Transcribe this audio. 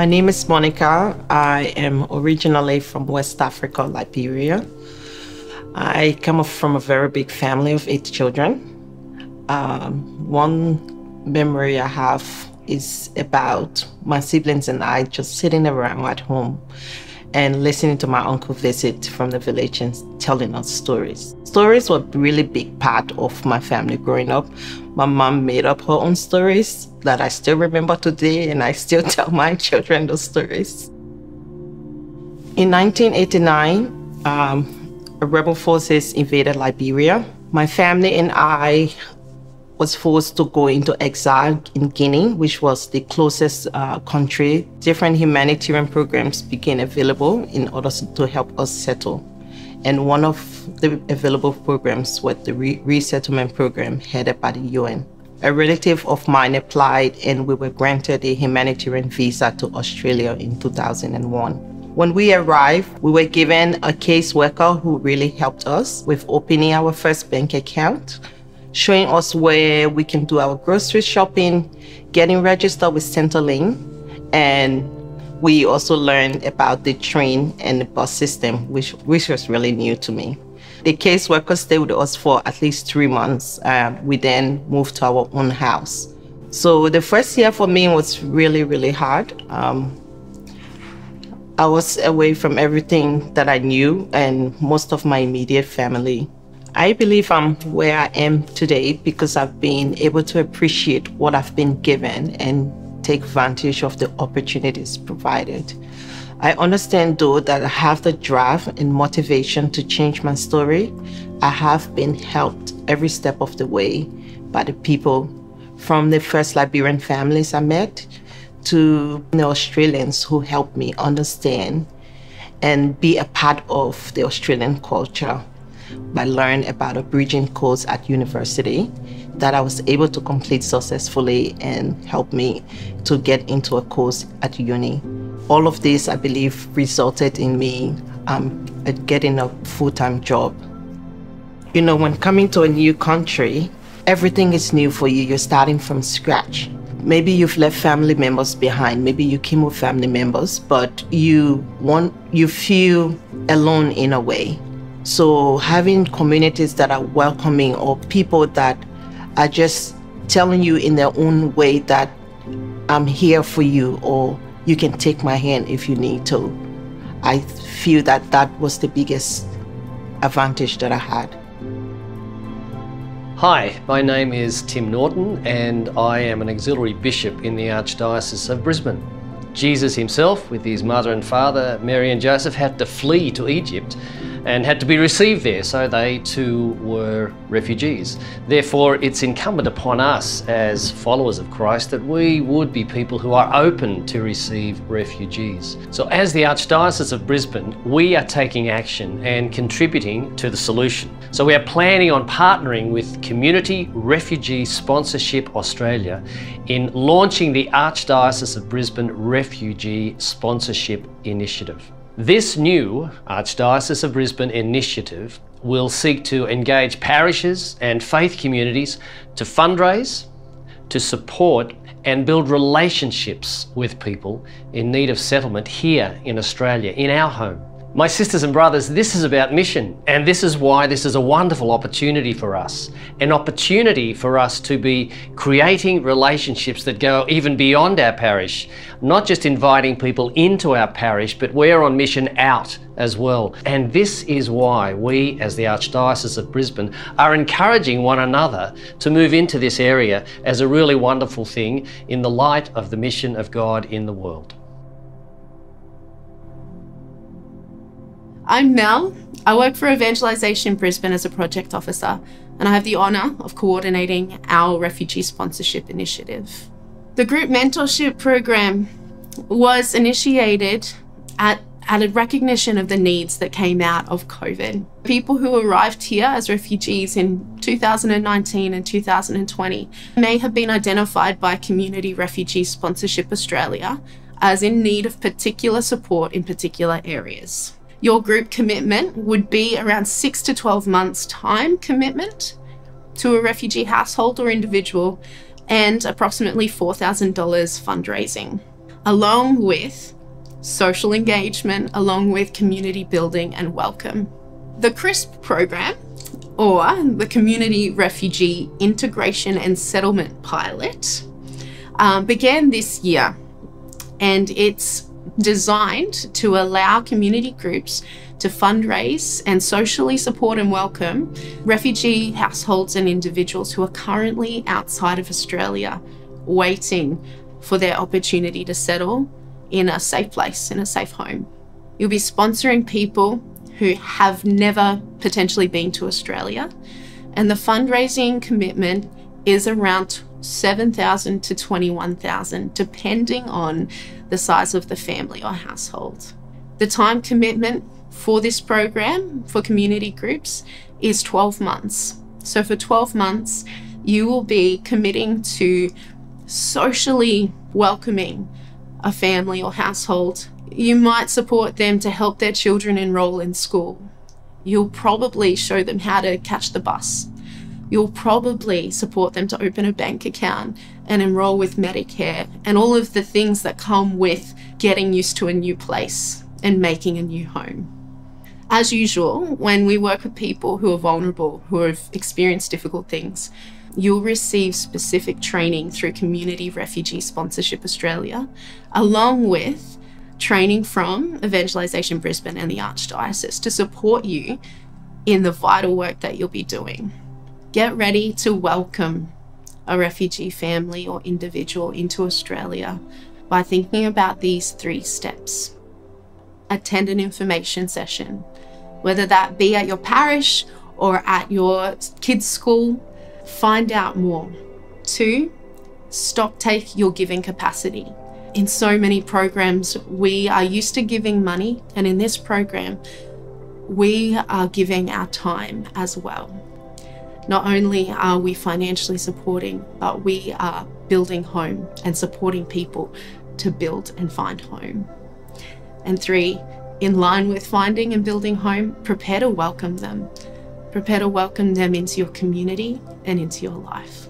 My name is Monica. I am originally from West Africa, Liberia. I come from a very big family of eight children. Um, one memory I have is about my siblings and I just sitting around at home and listening to my uncle visit from the village and telling us stories. Stories were a really big part of my family growing up. My mom made up her own stories that I still remember today, and I still tell my children those stories. In 1989, um, rebel forces invaded Liberia. My family and I was forced to go into exile in Guinea, which was the closest uh, country. Different humanitarian programs became available in order to help us settle. And one of the available programs was the re resettlement program headed by the UN. A relative of mine applied and we were granted a humanitarian visa to Australia in 2001. When we arrived, we were given a caseworker who really helped us with opening our first bank account showing us where we can do our grocery shopping, getting registered with Centrelink, and we also learned about the train and the bus system, which, which was really new to me. The caseworker stayed with us for at least three months. Uh, we then moved to our own house. So the first year for me was really, really hard. Um, I was away from everything that I knew and most of my immediate family. I believe I'm where I am today because I've been able to appreciate what I've been given and take advantage of the opportunities provided. I understand though that I have the drive and motivation to change my story. I have been helped every step of the way by the people from the first Liberian families I met to the Australians who helped me understand and be a part of the Australian culture. I learned about a bridging course at university that I was able to complete successfully and helped me to get into a course at uni. All of this, I believe, resulted in me um, getting a full-time job. You know, when coming to a new country, everything is new for you. You're starting from scratch. Maybe you've left family members behind. Maybe you came with family members, but you want you feel alone in a way so having communities that are welcoming or people that are just telling you in their own way that I'm here for you or you can take my hand if you need to. I feel that that was the biggest advantage that I had. Hi, my name is Tim Norton and I am an auxiliary bishop in the Archdiocese of Brisbane. Jesus himself, with his mother and father, Mary and Joseph, had to flee to Egypt and had to be received there, so they too were refugees. Therefore, it's incumbent upon us as followers of Christ that we would be people who are open to receive refugees. So, as the Archdiocese of Brisbane, we are taking action and contributing to the solution. So, we are planning on partnering with Community Refugee Sponsorship Australia in launching the Archdiocese of Brisbane Refugee Sponsorship Initiative. This new Archdiocese of Brisbane initiative will seek to engage parishes and faith communities to fundraise, to support and build relationships with people in need of settlement here in Australia, in our home. My sisters and brothers, this is about mission, and this is why this is a wonderful opportunity for us. An opportunity for us to be creating relationships that go even beyond our parish, not just inviting people into our parish, but we're on mission out as well. And this is why we, as the Archdiocese of Brisbane, are encouraging one another to move into this area as a really wonderful thing in the light of the mission of God in the world. I'm Mel. I work for Evangelisation Brisbane as a project officer, and I have the honour of coordinating our refugee sponsorship initiative. The group mentorship program was initiated at at a recognition of the needs that came out of COVID. People who arrived here as refugees in 2019 and 2020 may have been identified by Community Refugee Sponsorship Australia as in need of particular support in particular areas. Your group commitment would be around six to 12 months time commitment to a refugee household or individual and approximately $4,000 fundraising. along with social engagement, along with community building and welcome. The CRISP program, or the Community Refugee Integration and Settlement Pilot, um, began this year and it's designed to allow community groups to fundraise and socially support and welcome refugee households and individuals who are currently outside of Australia waiting for their opportunity to settle in a safe place, in a safe home. You'll be sponsoring people who have never potentially been to Australia, and the fundraising commitment is around 7,000 to 21,000, depending on the size of the family or household. The time commitment for this program for community groups is 12 months. So, for 12 months, you will be committing to socially welcoming a family or household. You might support them to help their children enroll in school. You'll probably show them how to catch the bus. You'll probably support them to open a bank account and enroll with Medicare and all of the things that come with getting used to a new place and making a new home. As usual, when we work with people who are vulnerable, who have experienced difficult things, you'll receive specific training through Community Refugee Sponsorship Australia, along with training from Evangelisation Brisbane and the Archdiocese to support you in the vital work that you'll be doing. Get ready to welcome a refugee family or individual into Australia by thinking about these three steps. Attend an information session, whether that be at your parish or at your kids' school Find out more. Two, stop take your giving capacity. In so many programs, we are used to giving money, and in this program, we are giving our time as well. Not only are we financially supporting, but we are building home and supporting people to build and find home. And three, in line with finding and building home, prepare to welcome them Prepare to welcome them into your community and into your life.